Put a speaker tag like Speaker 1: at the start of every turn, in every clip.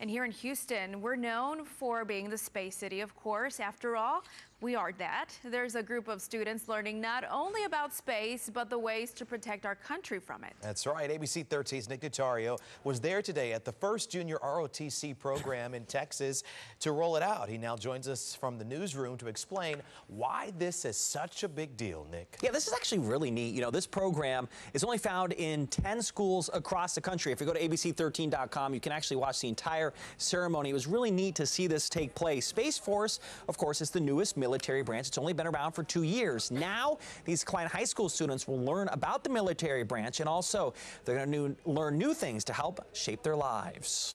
Speaker 1: And here in Houston, we're known for being the space city, of course. After all, we are that. There's a group of students learning not only about space, but the ways to protect our country from it.
Speaker 2: That's right. ABC 13's Nick Natario was there today at the first junior ROTC program in Texas to roll it out. He now joins us from the newsroom to explain why this is such a big deal, Nick.
Speaker 3: Yeah, this is actually really neat. You know, this program is only found in 10 schools across the country. If you go to abc13.com, you can actually watch the entire ceremony. It was really neat to see this take place. Space Force, of course, is the newest military branch. It's only been around for two years. Now, these Klein High School students will learn about the military branch and also they're going to learn new things to help shape their lives.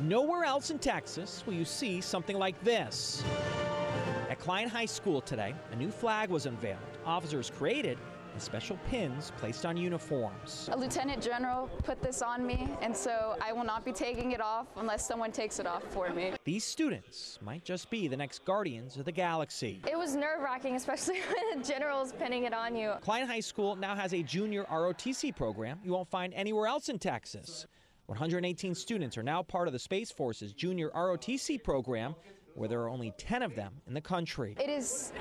Speaker 4: Nowhere else in Texas will you see something like this. At Klein High School today, a new flag was unveiled. Officers created and special pins placed on uniforms.
Speaker 5: A lieutenant general put this on me, and so I will not be taking it off unless someone takes it off for me.
Speaker 4: These students might just be the next guardians of the galaxy.
Speaker 6: It was nerve wracking, especially when the general's pinning it on you.
Speaker 4: Klein High School now has a junior ROTC program you won't find anywhere else in Texas. 118 students are now part of the Space Force's junior ROTC program where there are only 10 of them in the country.
Speaker 5: It is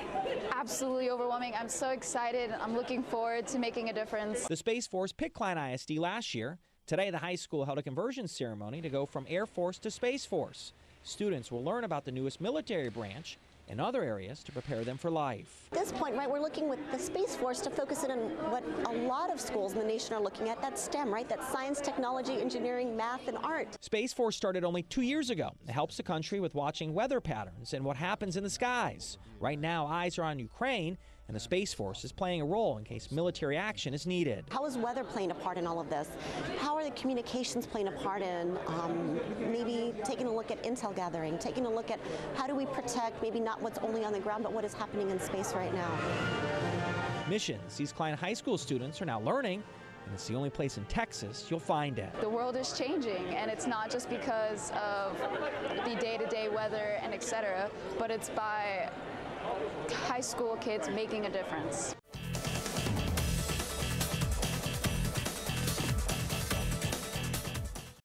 Speaker 5: absolutely overwhelming. I'm so excited. I'm looking forward to making a difference.
Speaker 4: The Space Force picked Klein ISD last year. Today, the high school held a conversion ceremony to go from Air Force to Space Force. Students will learn about the newest military branch and other areas to prepare them for life.
Speaker 7: At this point, right, we're looking with the Space Force to focus in on what a lot of schools in the nation are looking at. That's STEM, right? That's science, technology, engineering, math, and art.
Speaker 4: Space Force started only two years ago. It helps the country with watching weather patterns and what happens in the skies. Right now, eyes are on Ukraine and the Space Force is playing a role in case military action is needed.
Speaker 7: How is weather playing a part in all of this? How are the communications playing a part in um, maybe taking a look at intel gathering, taking a look at how do we protect maybe not what's only on the ground, but what is happening in space right now?
Speaker 4: Missions these Klein High School students are now learning and it's the only place in Texas you'll find it.
Speaker 5: The world is changing, and it's not just because of the day-to-day -day weather and etc., but it's by high school kids making a difference.